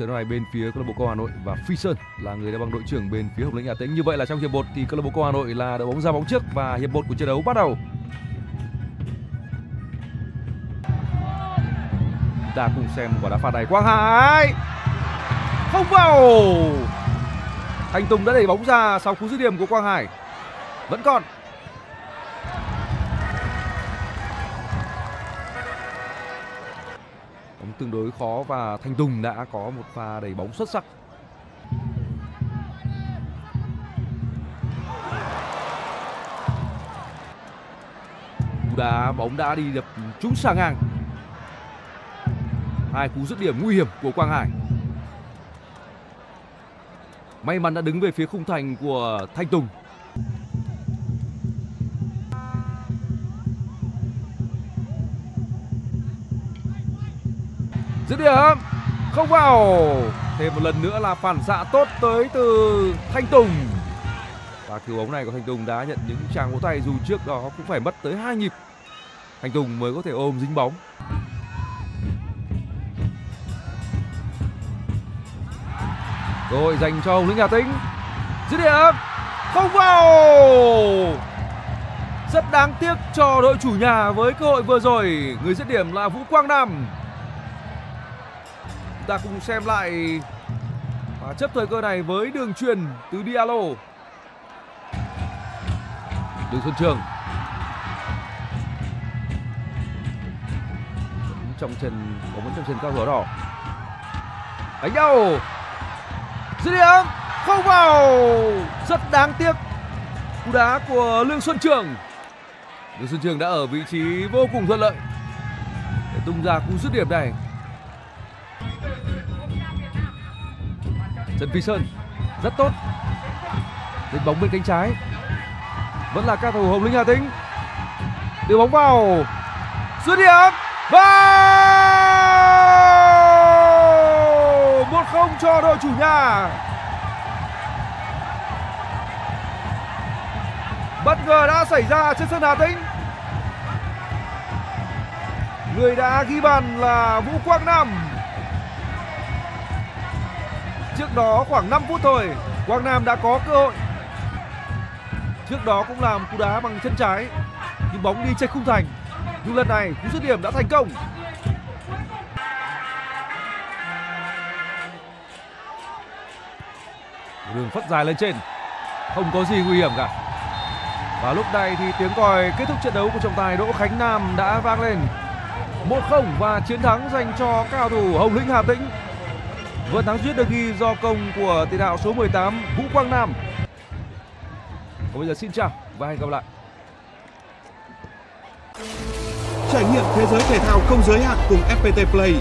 trận đấu này bên phía câu lạc bộ Công Hà Nội và Phi Sơn là người đá bằng đội trưởng bên phía Hồng Lĩnh Hà Tĩnh. Như vậy là trong hiệp 1 thì câu lạc bộ Công Hà Nội là đội bóng ra bóng trước và hiệp 1 của trận đấu bắt đầu. Chúng ta cùng xem quả đá phạt này Quang Hải không vào. Thành Tùng đã đẩy bóng ra sau cú dứt điểm của Quang Hải. Vẫn còn tương đối khó và Thanh Tùng đã có một pha đẩy bóng xuất sắc. Cú đá bóng đã đi đập trúng sang ngang. Hai cú dứt điểm nguy hiểm của Quang Hải. May mắn đã đứng về phía khung thành của Thanh Tùng. Dứt điểm. Không vào. Thêm một lần nữa là phản xạ tốt tới từ thanh tùng. Và cứu bóng này của thanh tùng đã nhận những tràng vỗ tay dù trước đó cũng phải mất tới hai nhịp. Thanh tùng mới có thể ôm dính bóng. Rồi dành cho hồng lĩnh hà tĩnh. Dứt điểm. Không vào. Rất đáng tiếc cho đội chủ nhà với cơ hội vừa rồi. Người dứt điểm là vũ quang nam ta cùng xem lại và chấp thời cơ này với đường truyền từ Diallo. Đường Xuân Trường. Trong chân bóng vẫn trong chân cao đỏ. Đánh nhau. Dứt điểm không vào. Rất đáng tiếc. Cú đá của Lương Xuân Trường. Lương Xuân Trường đã ở vị trí vô cùng thuận lợi để tung ra cú dứt điểm này Trần Phi Sơn, rất tốt. Đến bóng bên cánh trái. Vẫn là ca thủ Hồng Linh Hà Tĩnh. Đưa bóng vào. Dứt điểm. Và một không cho đội chủ nhà. Bất ngờ đã xảy ra trên sân Hà Tĩnh. Người đã ghi bàn là Vũ Quang Nam. Trước đó khoảng 5 phút thôi, Quang Nam đã có cơ hội. Trước đó cũng làm cú đá bằng chân trái, Nhưng bóng đi trên khung thành. Nhưng lần này cú dứt điểm đã thành công. Đường phất dài lên trên, Không có gì nguy hiểm cả. Và lúc này thì tiếng còi kết thúc trận đấu của trọng tài Đỗ Khánh Nam đã vang lên. 1-0 và chiến thắng dành cho cao thủ Hồng Lĩnh Hà Tĩnh. Vừa thắng duyết được ghi do công của tiền đạo số 18 Vũ Quang Nam. Còn bây giờ xin chào và hẹn gặp lại. Trải nghiệm thế giới thể thao không giới hạn cùng FPT Play.